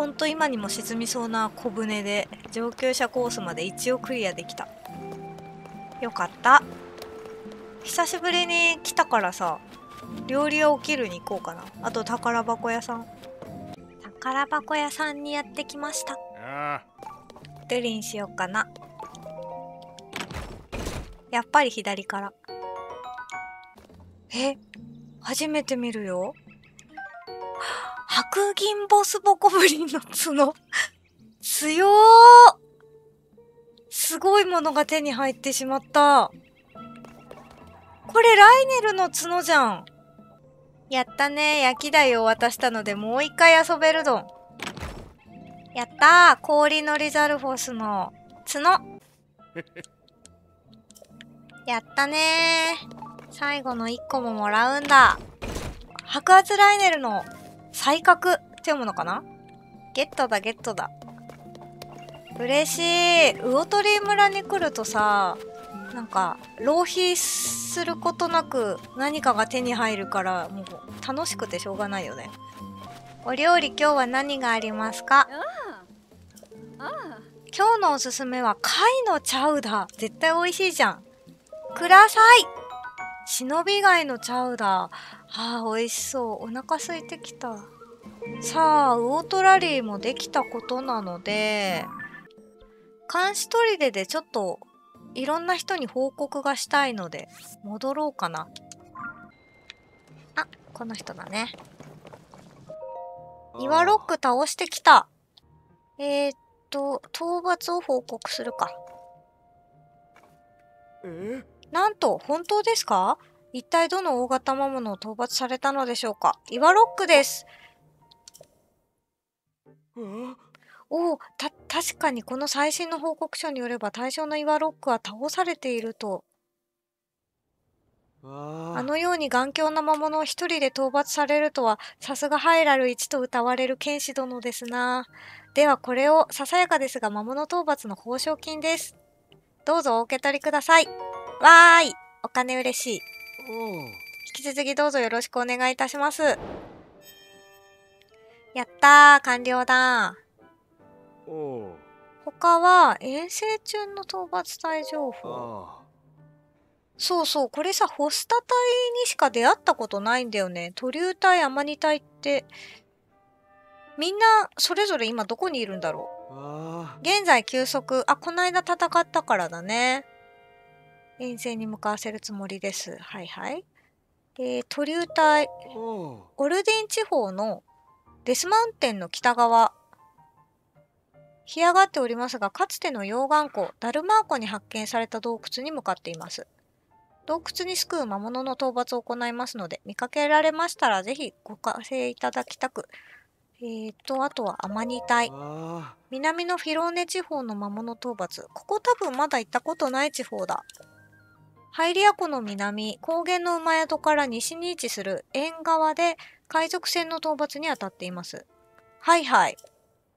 ほんと今にも沈みそうな小舟で上級者コースまで一応クリアできた。よかった。久しぶりに来たからさ料理屋を切るに行こうかな。あと宝箱屋さん。宝箱屋さんにやってきました。デリンしようかな。やっぱり左から。え初めて見るよ白銀ボスボコブリンの角。強ー。すごいものが手に入ってしまった。これライネルの角じゃん。やったね。焼き台を渡したのでもう一回遊べるどんやったー。氷のリザルフォスの角。やったね最後の1個ももらうんだ。白髪ライネルの才覚って読むのかな？ゲットだゲットだ。嬉しい。魚鳥村に来るとさなんか浪費することなく何かが手に入るからもう楽しくてしょうがないよね。お料理今日は何がありますか？今日のおすすめは貝のチャウダー。絶対美味しいじゃん。ください。忍び貝のチャウダーあー美味しそう。お腹空いてきた。さあウオートラリーもできたことなので監視砦でちょっといろんな人に報告がしたいので戻ろうかな。あこの人だね。岩ロック倒してきた。えー、っと討伐を報告するか。なんと本当ですか？一体どの大型魔物を討伐されたのでしょうか？岩ロックですおお、た、確かにこの最新の報告書によれば対象の岩ロックは倒されていると。あのように頑強な魔物を一人で討伐されるとは、さすがハイラル一と歌われる剣士殿ですな。ではこれを、ささやかですが魔物討伐の報奨金です。どうぞお受け取りください。わーいお金嬉しい。引き続きどうぞよろしくお願いいたします。やったー完了だ他は遠征中の討伐隊情報。そうそうこれさホスタ隊にしか出会ったことないんだよね。トリュー隊アマニ隊って。みんなそれぞれ今どこにいるんだろう？現在休息。あこないだ戦ったからだね遠征に向かわせるつもりです。はいはい。えー、トリュー隊オルディン地方のデスマウンテンの北側。干上がっておりますがかつての溶岩湖ダルマー湖に発見された洞窟に向かっています。洞窟に救う魔物の討伐を行いますので見かけられましたらぜひご加勢いただきたく。えーと、あとはアマニ隊。南のフィローネ地方の魔物討伐。ここ多分まだ行ったことない地方だ。ハイリア湖の南、高原の馬宿から西に位置する縁側で海賊船の討伐に当たっています。はいはい。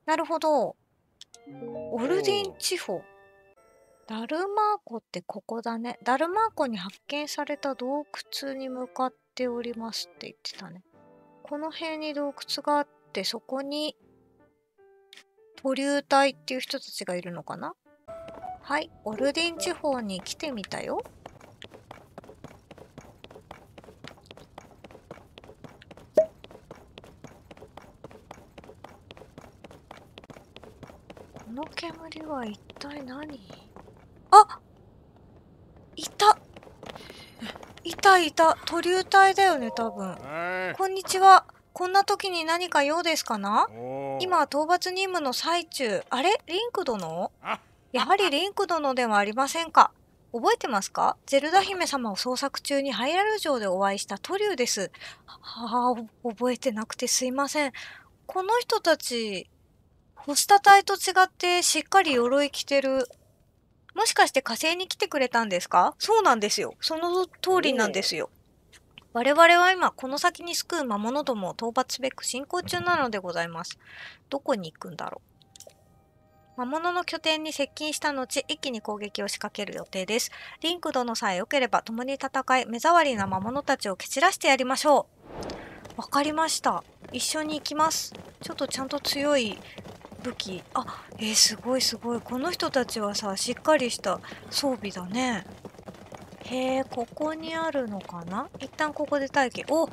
なるほど。オルディン地方。ダルマー湖ってここだね。ダルマー湖に発見された洞窟に向かっておりますって言ってたね。この辺に洞窟があって、そこに、保留隊っていう人たちがいるのかなはい、オルディン地方に来てみたよ。の煙は一体何？あ！いた！いたいた！鳥流隊だよね多分。こんにちは。こんな時に何か用ですかな？今討伐任務の最中。あれ？リンク殿？やはりリンク殿ではありませんか？覚えてますか？ゼルダ姫様を捜索中にハイラル城でお会いしたトリューです。はあ、覚えてなくてすいません。この人たち、ホスタ隊と違ってしっかり鎧着てる。もしかして火星に来てくれたんですか？そうなんですよ。その通りなんですよ。我々は今この先に救う魔物どもを討伐すべく進行中なのでございます。どこに行くんだろう？魔物の拠点に接近した後、一気に攻撃を仕掛ける予定です。リンク殿さえ良ければ共に戦い、目障りな魔物たちを蹴散らしてやりましょう。わかりました一緒に行きますちょっとちゃんと強い武器。あえー、すごいすごい。この人たちはさしっかりした装備だね。へえここにあるのかな？一旦ここで待機。お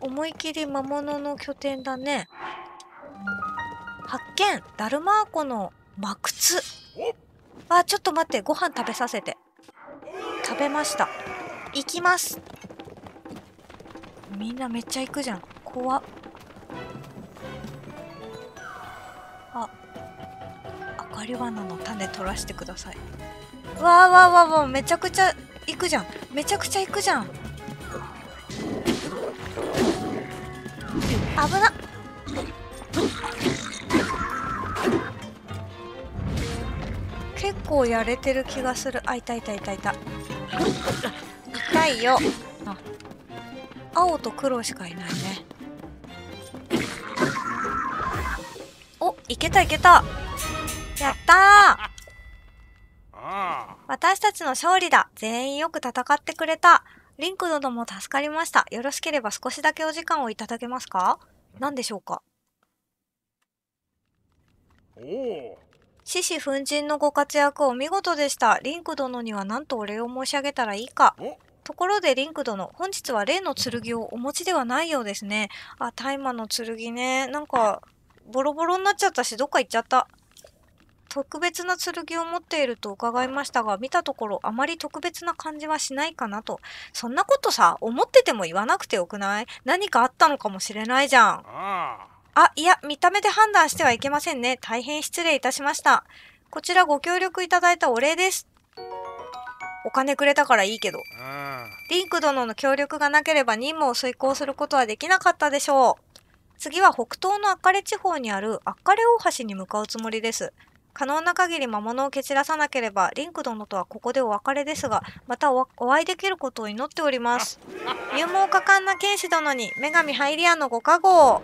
思い切り魔物の拠点だね。発見。ダルマーコの魔靴あちょっと待って。ご飯食べさせて。食べました。行きます。みんなめっちゃ行くじゃん。怖っ。明かり花の種取らしてください。わーわーわーわーめちゃくちゃ行くじゃん。めちゃくちゃ行くじゃん。危な。結構やれてる気がする。あいたいたいたいた。痛いよ。青と黒しかいないね。おいけたいけた。やった私たちの勝利だ全員よく戦ってくれたリンク殿も助かりましたよろしければ少しだけお時間をいただけますか？何でしょうか？獅子奮陣のご活躍お見事でした。リンク殿には何とお礼を申し上げたらいいか。ところでリンク殿、本日は例の剣をお持ちではないようですね。あ、大麻の剣ね。なんか、ボロボロになっちゃったし、どっか行っちゃった。特別な剣を持っていると伺いましたが、見たところあまり特別な感じはしないかなと。そんなことさ、思ってても言わなくてよくない？何かあったのかもしれないじゃん。あ、いや、見た目で判断してはいけませんね。大変失礼いたしました。こちらご協力いただいたお礼です。お金くれたからいいけど。リンク殿の協力がなければ任務を遂行することはできなかったでしょう。次は北東のアッカレ地方にあるアッカレ大橋に向かうつもりです。可能な限り魔物を蹴散らさなければ、リンク殿とはここでお別れですが、またお会いできることを祈っております。勇猛果敢な剣士殿に女神ハイリアンのご加護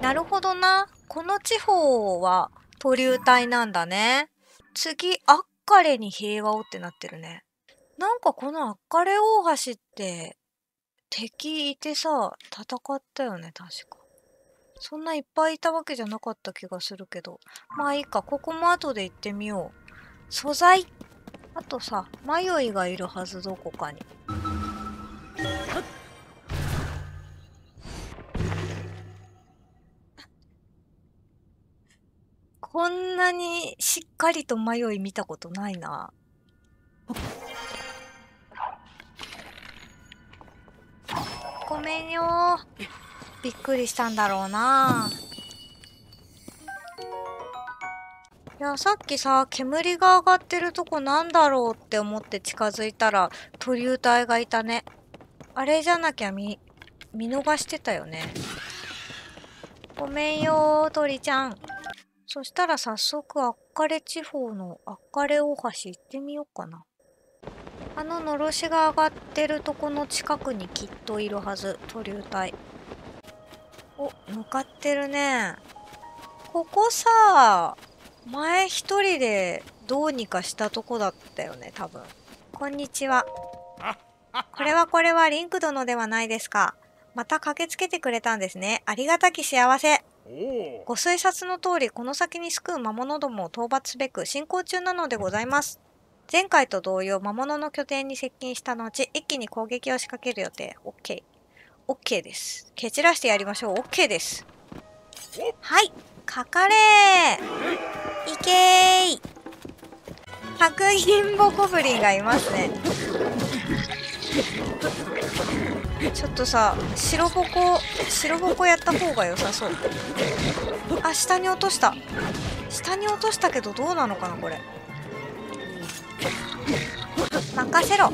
なるほどな。この地方は都流体なんだね。次、アッカレに平和をってなってるね。なんかこのアッカレ大橋って敵いてさ、戦ったよね、確か。そんないっぱいいたわけじゃなかった気がするけど。まあいいか、ここも後で行ってみよう。素材あとさ、迷いがいるはず、どこかに。こんなにしっかりと迷い見たことないな。ごめんよびっくりしたんだろうないやさっきさ煙が上がってるとこなんだろうって思って近づいたら鳥流体がいたねあれじゃなきゃ見見逃してたよねごめんよ鳥ちゃんそしたら早速、アッカレ地方のアッカレ大橋行ってみようかな。あののろしが上がってるとこの近くにきっといるはず、都流体。お、向かってるね。ここさ、前一人でどうにかしたとこだったよね、多分。こんにちは。これはこれはリンク殿ではないですか。また駆けつけてくれたんですね。ありがたき幸せ。ご推察の通り、この先に救う魔物どもを討伐すべく進行中なのでございます。前回と同様、魔物の拠点に接近した後、一気に攻撃を仕掛ける予定。OK。OK です。蹴散らしてやりましょう。OK です。はい。かかれーいけーい白銀ボコブリンがいますね。ちょっとさ白ボコ白ボコやった方が良さそうあ下に落とした下に落としたけどどうなのかなこれ任せろ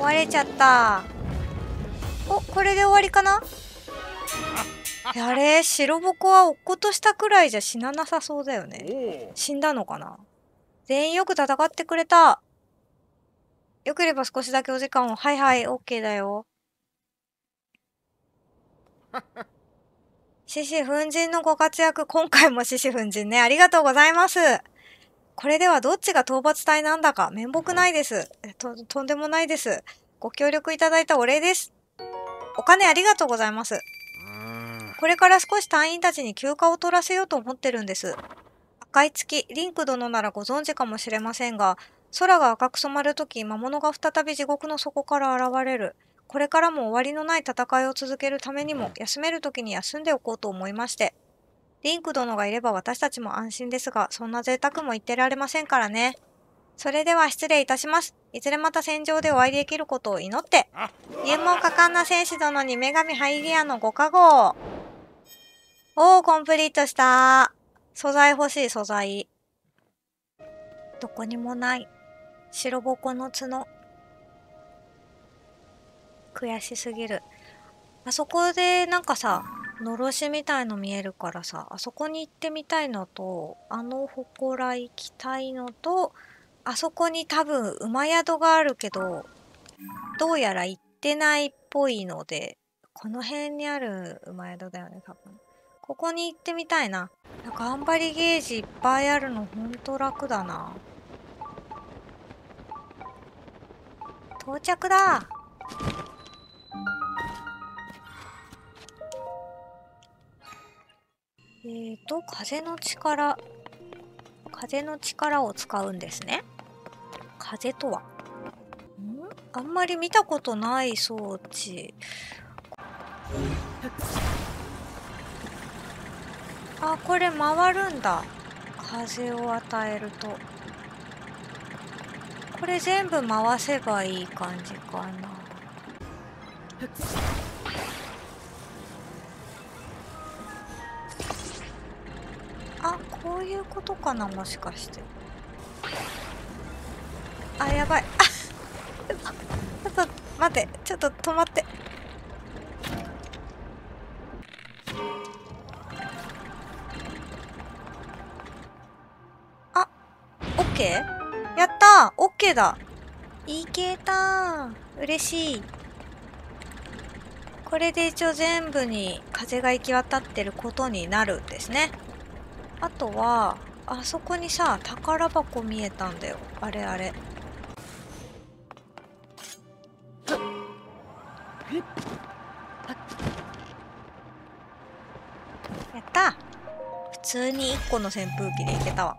壊れちゃった。おこれで終わりかな？やれ白ボコは落っことしたくらいじゃ死ななさそうだよね。死んだのかな？全員よく戦ってくれた。よければ少しだけお時間を。はいはい、OK だよ。獅子奮陣のご活躍、今回も獅子奮陣ね、ありがとうございます。これではどっちが討伐隊なんだか面目ないです。と、とんでもないです。ご協力いただいたお礼です。お金ありがとうございます。これから少し隊員たちに休暇を取らせようと思ってるんです。赤い月、リンク殿ならご存知かもしれませんが、空が赤く染まるとき、魔物が再び地獄の底から現れる。これからも終わりのない戦いを続けるためにも、休めるときに休んでおこうと思いまして。リンク殿がいれば私たちも安心ですが、そんな贅沢も言ってられませんからね。それでは失礼いたします。いずれまた戦場でお会いできることを祈って。勇猛果敢な戦士殿に女神ハイリアのご加護おー、コンプリートした。素材欲しい、素材。どこにもない。白ぼこの角。悔しすぎる。あそこでなんかさ、のろしみたいの見えるからさ、あそこに行ってみたいのと、あの祠行きたいのと、あそこに多分馬宿があるけど、どうやら行ってないっぽいので、この辺にある馬宿だよね、多分。ここに行ってみたいな。なんか頑張りゲージいっぱいあるのほんと楽だな。到着だえーと、風の力。風の力を使うんですね。風とは？ん？あんまり見たことない装置。あ、これ回るんだ。風を与えると。これ全部回せばいい感じかな。ういうことかな、もしかして。あ、やばい。あ ちょっと、待って。ちょっと止まって。あ、オッケー？やったオッケーだいけた嬉しい。これで一応全部に風が行き渡ってることになるんですね。あとは、あそこにさ、宝箱見えたんだよ。あれあれ。やった普通に1個の扇風機でいけたわ。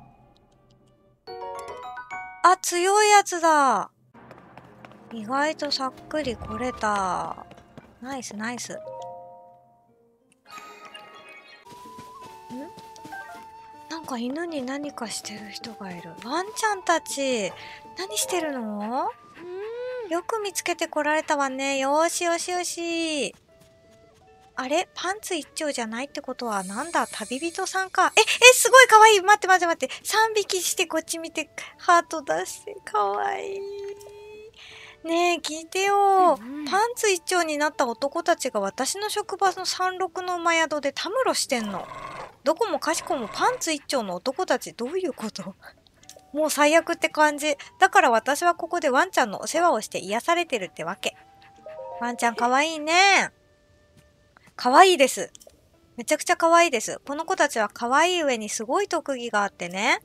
あ、強いやつだ意外とさっくり来れた。ナイスナイス。か犬に何かしてる人がいる。ワンちゃんたち、何してるの？よく見つけてこられたわね。よしよしよし。あれ？パンツ一丁じゃないってことはなんだ？旅人さんか。え、え、すごいかわいい待って待って待って。3匹してこっち見て、ハート出してかわいい。ねえ、聞いてよ、うんうん、パンツ一丁になった男たちが私の職場の山麓の馬宿でたむろしてんの。どこもかしこもパンツ一丁の男たちどういうこと？もう最悪って感じ。だから私はここでワンちゃんのお世話をして癒されてるってわけ。ワンちゃんかわいいね。かわいいです。めちゃくちゃかわいいです。この子たちはかわいい上にすごい特技があってね。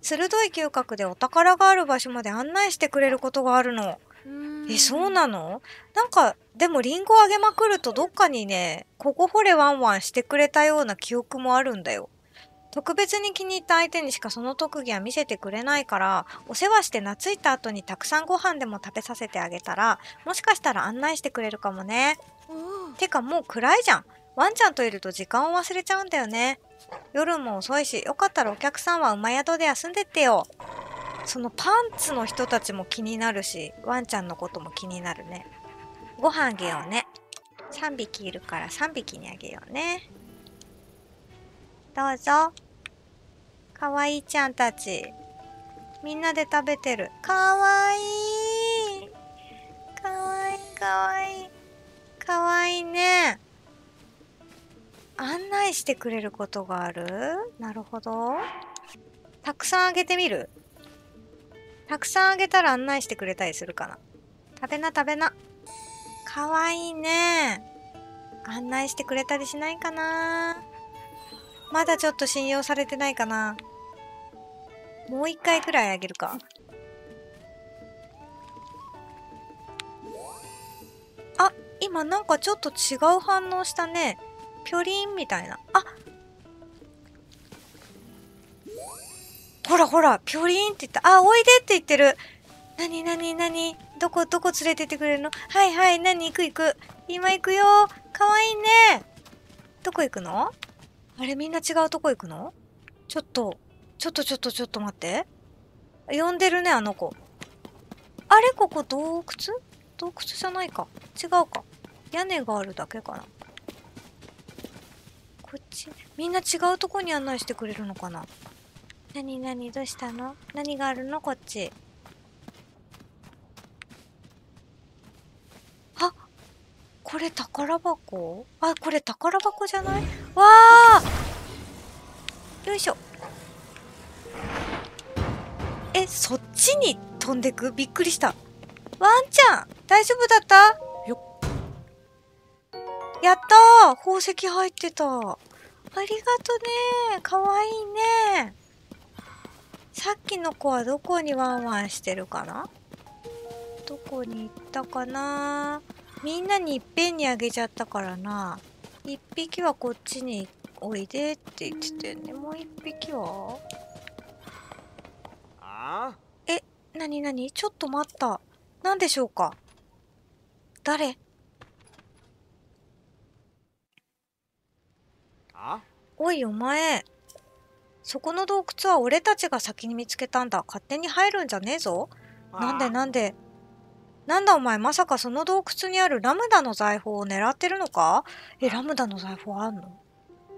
鋭い嗅覚でお宝がある場所まで案内してくれることがあるの。え、そうなの？なんか、でもリンゴあげまくるとどっかにね、ここ掘れワンワンしてくれたような記憶もあるんだよ。特別に気に入った相手にしかその特技は見せてくれないから、お世話して懐いた後にたくさんご飯でも食べさせてあげたら、もしかしたら案内してくれるかもね。てかもう暗いじゃん。ワンちゃんといると時間を忘れちゃうんだよね。夜も遅いし、よかったらお客さんは馬宿で休んでってよ。そのパンツの人たちも気になるし、ワンちゃんのことも気になるね。ご飯あげようね。3匹いるから3匹にあげようね。どうぞ。かわいいちゃんたち。みんなで食べてる。かわいい。かわいいかわいい。かわいいね。案内してくれることがある？なるほど。たくさんあげてみる？たくさんあげたら案内してくれたりするかな。食べな食べな。かわいいね。案内してくれたりしないかな。まだちょっと信用されてないかな。もう一回くらいあげるか。あ、今なんかちょっと違う反応したね。ぴょりんみたいな。あほらほら、ぴょりんって言った。あ、おいでって言ってる。なになになにどこ、どこ連れてってくれるの？はいはい、なに行く行く。今行くよ。かわいいね。どこ行くの？あれみんな違うとこ行くの？ちょっと、ちょっとちょっとちょっと待って。呼んでるね、あの子。あれここ洞窟？洞窟じゃないか。違うか。屋根があるだけかな。こっち、みんな違うとこに案内してくれるのかな？なになにどうしたの？何があるの？こっち。あこれ宝箱？あ、これ宝箱じゃない？わあ！よいしょ。え、そっちに飛んでく？びっくりした。ワンちゃん大丈夫だった？よやったー！宝石入ってた。ありがとねかわいいねさっきの子はどこにワンワンしてるかなどこに行ったかな？みんなにいっぺんにあげちゃったからな。一匹はこっちにおいでって言ってたよね。もう一匹は？え、なになに？ちょっと待った。何でしょうか？誰？おいお前そこの洞窟は俺たちが先に見つけたんだ。勝手に入るんじゃねえぞ。なんでなんで。なんだお前、まさかその洞窟にあるラムダの財宝を狙ってるのか？え、ラムダの財宝あんの？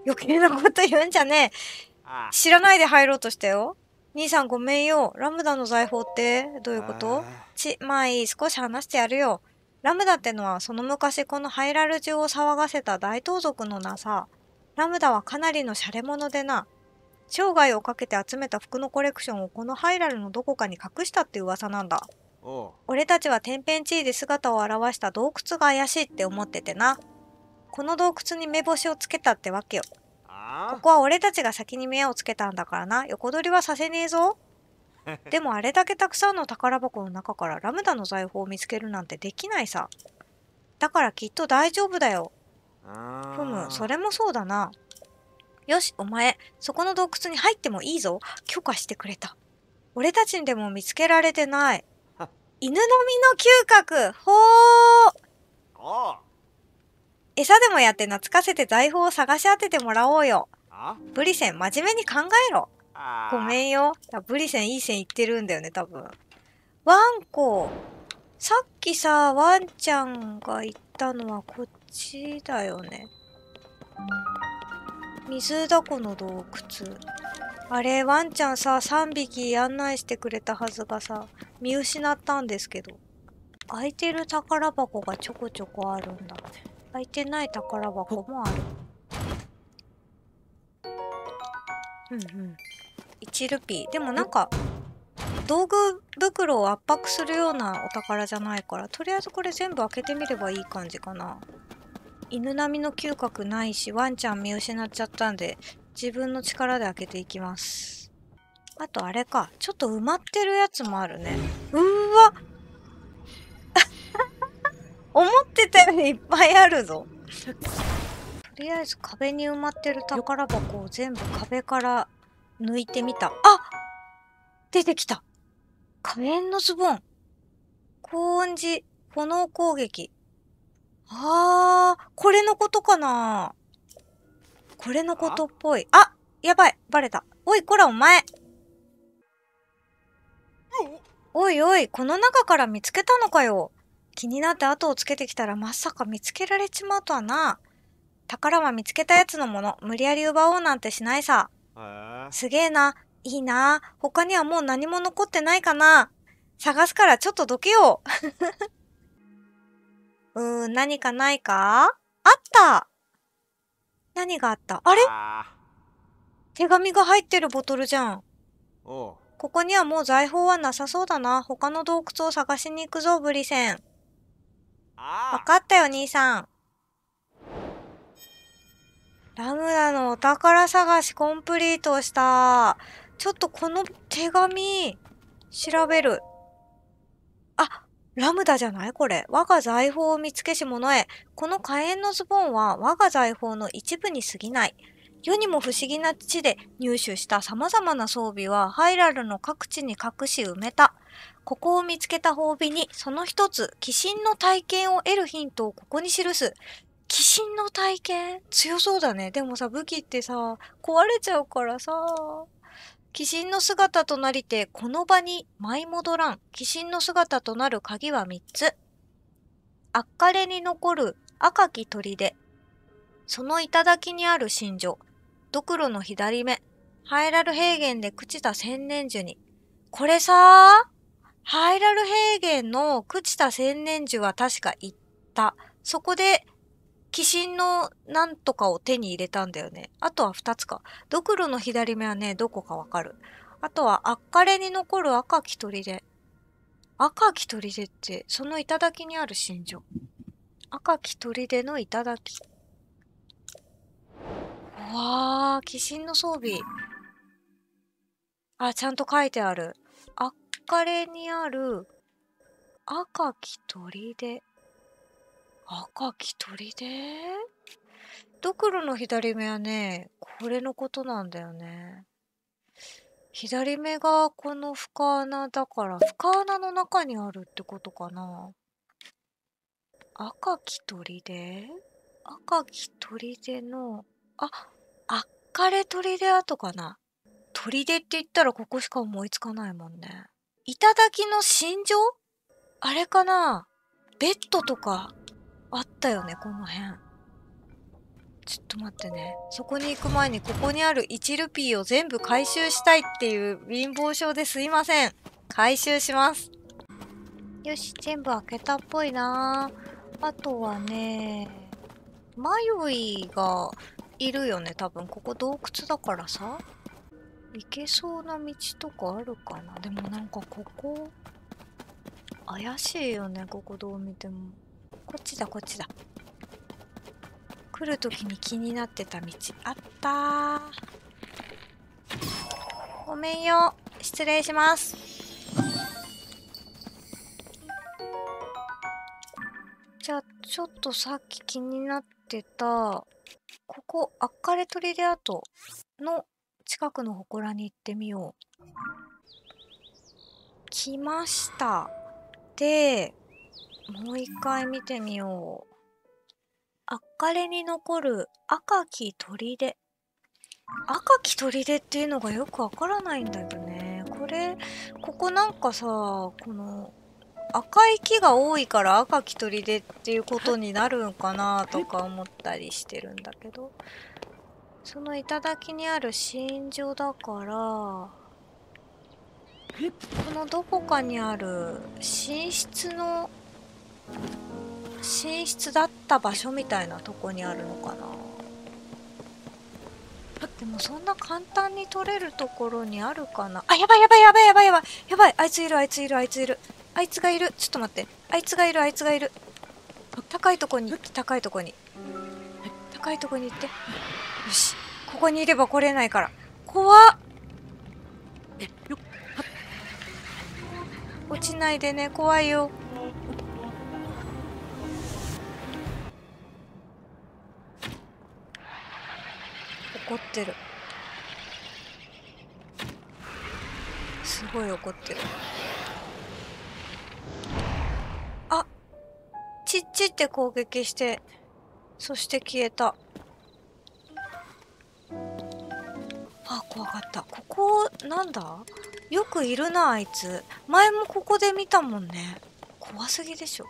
余計なこと言うんじゃねえ。知らないで入ろうとしたよ。兄さんごめんよ。ラムダの財宝って？どういうこと？ち、まあいい。少し話してやるよ。ラムダってのはその昔このハイラル中を騒がせた大盗賊の名さ。ラムダはかなりの洒落者でな。生涯をかけて集めた服のコレクションをこのハイラルのどこかに隠したって噂なんだ。俺たちは天変地異で姿を現した洞窟が怪しいって思っててな。この洞窟に目星をつけたってわけよ。ここは俺たちが先に目をつけたんだからな。横取りはさせねえぞ。でもあれだけたくさんの宝箱の中からラムダの財宝を見つけるなんてできないさ。だからきっと大丈夫だよ。ふむ、それもそうだな。よし、お前、そこの洞窟に入ってもいいぞ。許可してくれた。俺たちにでも見つけられてない。犬の実の嗅覚ほー餌でもやって懐かせて財宝を探し当ててもらおうよ。ブリセン、真面目に考えろ。ごめんよ。ブリセンいい線いってるんだよね、多分。ワンコ。さっきさ、ワンちゃんが言ったのはこっちだよね。水だこの洞窟。あれ、ワンちゃんさ、3匹案内してくれたはずがさ、見失ったんですけど。開いてる宝箱がちょこちょこあるんだ。開いてない宝箱もある。うんうん。1ルピー。でもなんか、道具袋を圧迫するようなお宝じゃないから、とりあえずこれ全部開けてみればいい感じかな。犬並みの嗅覚ないし、ワンちゃん見失っちゃったんで、自分の力で開けていきます。あとあれか、ちょっと埋まってるやつもあるね。うーわ 思ってたよりいっぱいあるぞ。とりあえず壁に埋まってる宝箱を全部壁から抜いてみた。あ出てきた火炎のズボン高温時炎攻撃あー、これのことかなこれのことっぽい。あ？やばいバレた。おい、こらお前お？いおい、この中から見つけたのかよ。気になって後をつけてきたらまさか見つけられちまうとはな。宝は見つけたやつのもの、無理やり奪おうなんてしないさ。すげえな。いいな。他にはもう何も残ってないかな。探すからちょっとどけよう。うーん、何かないか？あった何があった？あれ？手紙が入ってるボトルじゃん。ここにはもう財宝はなさそうだな。他の洞窟を探しに行くぞ、ブリセン。わかったよ、兄さん。ラムダのお宝探しコンプリートした。ちょっとこの手紙、調べる。ラムダじゃない？これ。我が財宝を見つけし者へ。この火炎のズボンは我が財宝の一部に過ぎない。世にも不思議な地で入手した様々な装備はハイラルの各地に隠し埋めた。ここを見つけた褒美に、その一つ、鬼神の体験を得るヒントをここに記す。鬼神の体験？強そうだね。でもさ、武器ってさ、壊れちゃうからさ。鬼神の姿となりて、この場に舞い戻らん。鬼神の姿となる鍵は三つ。あっかれに残る赤き砦。その頂にある神女。ドクロの左目。ハイラル平原で朽ちた千年樹に。これさハイラル平原の朽ちた千年樹は確か行った。そこで鬼神のなんとかを手に入れたんだよね。あとは二つか。ドクロの左目はね、どこかわかる。あとは、あっかれに残る赤き砦。赤き砦って、その頂にある神女。赤き砦の頂。うわー、鬼神の装備。あ、ちゃんと書いてある。あっかれにある赤き砦。赤き鳥で？ドクロの左目はね、これのことなんだよね。左目がこの深穴だから、深穴の中にあるってことかな。赤き鳥で？赤き砦の、あ、あっかれ砦跡かな。砦って言ったらここしか思いつかないもんね。頂きの心情？あれかな？ベッドとか？あったよね、この辺。ちょっと待ってね。そこに行く前にここにある1ルピーを全部回収したいっていう貧乏症ですいません。回収します。よし、全部開けたっぽいなあとはね、迷いがいるよね、多分。ここ洞窟だからさ。行けそうな道とかあるかなでもなんかここ、怪しいよね、ここどう見ても。こっちだこっちだ。来る時に気になってた道。あったごめんよ。失礼します。じゃあちょっとさっき気になってたここあっかれ砦跡の近くの祠に行ってみよう。来ました。でもう一回見てみよう。あっかれに残る赤き砦。赤き砦っていうのがよくわからないんだよね。これ、ここなんかさ、この赤い木が多いから赤き砦っていうことになるんかなとか思ったりしてるんだけど。その頂にある神女だから、このどこかにある寝室の寝室だった場所みたいなとこにあるのかな。でもそんな簡単に取れるところにあるかな。あ、やばいやばいやばいやばいやばい。やばいあいついるあいついるあいついる。あいつがいる。ちょっと待って。あいつがいるあいつがいる。高いとこに行って高いとこに。高いとこに行って。よし。ここにいれば来れないから。怖っ。落ちないでね。怖いよ。怒ってる。すごい怒ってる。あちっちって攻撃してそして消えた。あ怖かった。ここなんだ？よくいるなあいつ。前もここで見たもんね。怖すぎでしょ。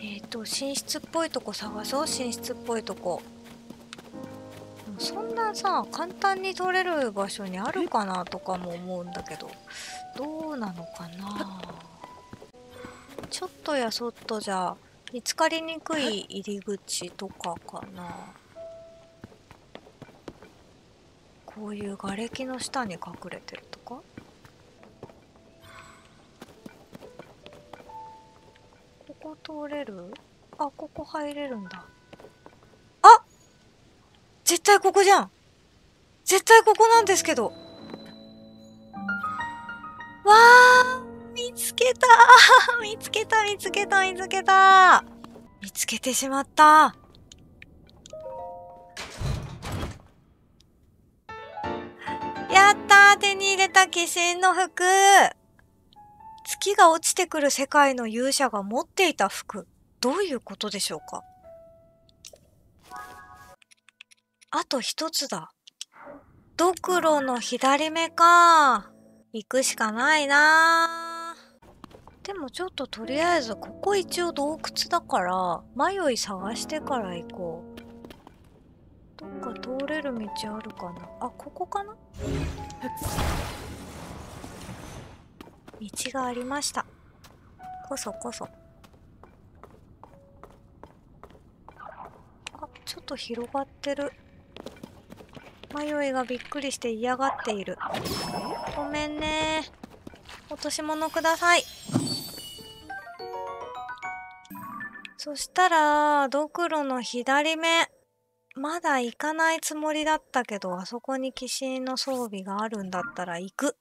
えっ、ー、と寝室っぽいとこ探そう。寝室っぽいとこ。そんなさ簡単に取れる場所にあるかなとかも思うんだけどどうなのかな？ちょっとやそっとじゃ見つかりにくい入り口とかかな？こういう瓦礫の下に隠れてるとかここ通れる？あここ入れるんだ。絶対ここじゃん。絶対ここなんですけど。わあ 見つけた。見つけた見つけた見つけた。見つけてしまった。やった手に入れた鬼神の服。月が落ちてくる世界の勇者が持っていた服。どういうことでしょうか？あと一つだ。ドクロの左目か。行くしかないなでもちょっととりあえずここ一応洞窟だから迷い探してから行こう。どっか通れる道あるかなあ、ここかな？道がありました。こそこそ。あ、ちょっと広がってる。迷いがびっくりして嫌がっている。ごめんね落とし物ください。そしたら、ドクロの左目。まだ行かないつもりだったけど、あそこに騎士の装備があるんだったら行く。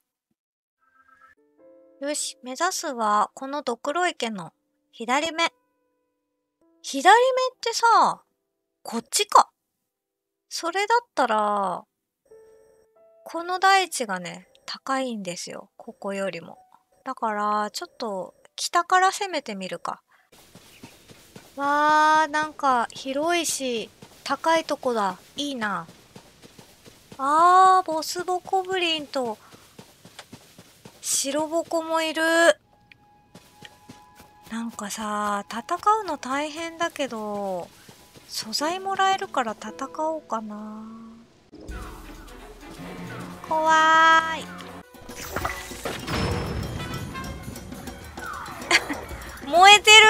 よし、目指すは、このドクロ池の左目。左目ってさ、こっちか。それだったら、この大地がね、高いんですよ。ここよりも。だから、ちょっと、北から攻めてみるか。わー、なんか、広いし、高いとこだ。いいな。あー、ボスボコブリンと、白ボコもいる。なんかさ、戦うの大変だけど、素材もらえるから戦おうかな。怖い。燃えてる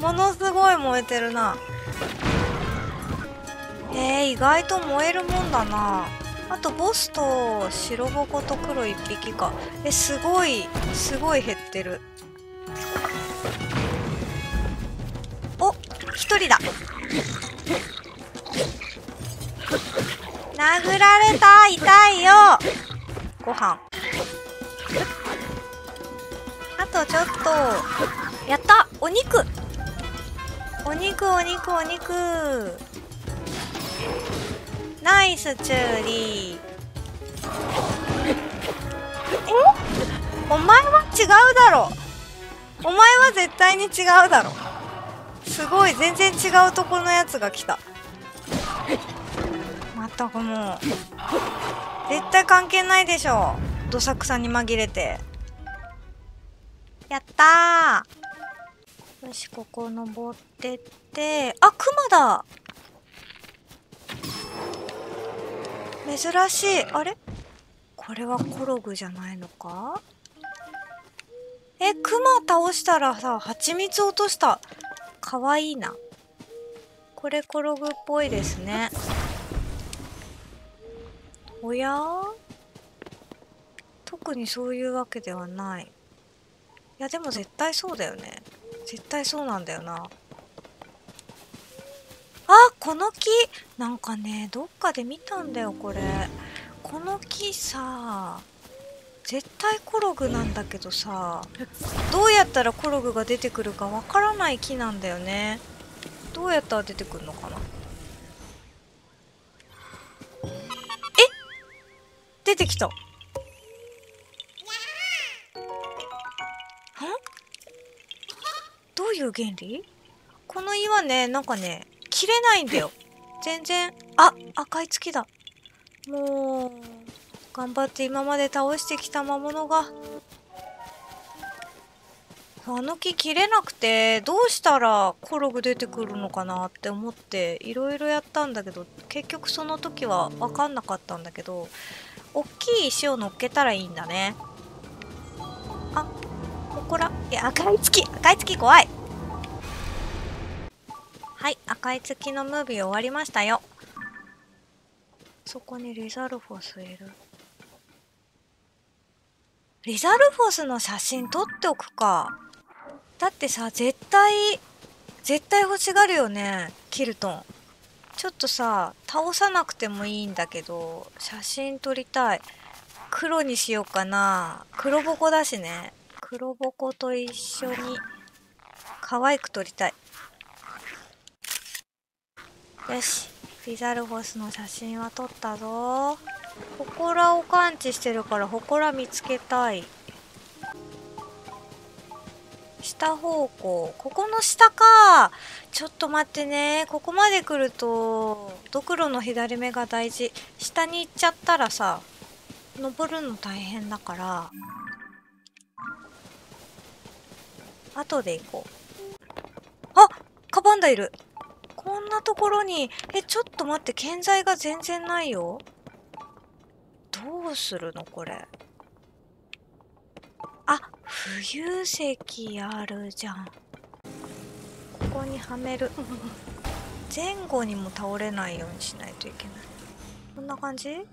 ものすごい燃えてるな。えー、意外と燃えるもんだな。あとボスと白ボコと黒1匹かえすごいすごい減ってるおっ1人だ殴られた痛いよ。ご飯。あとちょっと。やった。お肉。お肉お肉お肉。ナイスチューリー。え？お前は違うだろ。お前は絶対に違うだろ。すごい。全然違うとこのやつが来た。またくもう絶対関係ないでしょ。どさくさに紛れて。やったよしここ登ってって。あクマだ。珍しい。あれ？これはコログじゃないのか？えクマ倒したらさ蜂蜜落とした。かわいいな。これコログっぽいですね。おや？特にそういうわけではない。いやでも絶対そうだよね。絶対そうなんだよな。あこの木。なんかねどっかで見たんだよこれ。この木さ。絶対コログなんだけどさどうやったらコログが出てくるかわからない木なんだよね。どうやったら出てくるのかな？え？出てきた。んどういう原理？この岩ねなんかね切れないんだよ。全然。あ赤い月だ。もう頑張って今まで倒してきた魔物が。あの木切れなくてどうしたらコログ出てくるのかなって思っていろいろやったんだけど結局その時は分かんなかったんだけど大きい石を乗っけたらいいんだね。あここら。え赤い月。赤い月怖い。はい、赤い月のムービー終わりましたよ。そこにリザルフォスいる。リザルフォスの写真撮っておくか。だってさ、絶対、絶対欲しがるよね、キルトン。ちょっとさ、倒さなくてもいいんだけど、写真撮りたい。黒にしようかな。黒ボコだしね。黒ボコと一緒に可愛く撮りたい。よし。リザルホスの写真は撮ったぞ。祠を感知してるから祠見つけたい。下方向。ここの下か。ちょっと待ってね。ここまで来ると、ドクロの左目が大事。下に行っちゃったらさ、登るの大変だから、後で行こう。あカバンダいる。こんなところに、え、ちょっと待って、建材が全然ないよ。どうするのこれ？あ、浮遊石あるじゃん。ここにはめる。前後にも倒れないようにしないといけない。こんな感じ？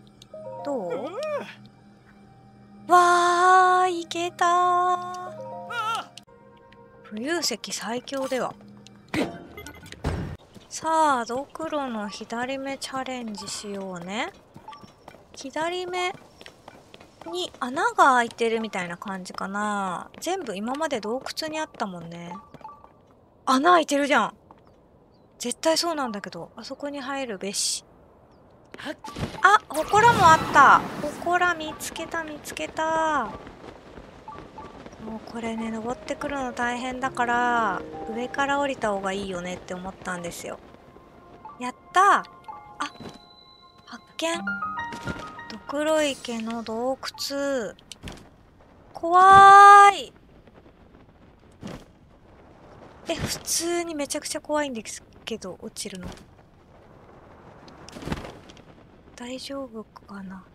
どう？わー、いけた浮遊石最強では。さあ、ドクロの左目チャレンジしようね。左目に穴が開いてるみたいな感じかな。全部今まで洞窟にあったもんね。穴開いてるじゃん。絶対そうなんだけど、あそこに入るべし。あ、祠もあった。祠見つけた見つけた。もうこれね、登ってくるの大変だから、上から降りた方がいいよねって思ったんですよ。やったあ、発見。ドクロ池の洞窟。怖い。え、普通にめちゃくちゃ怖いんですけど、落ちるの。大丈夫かな？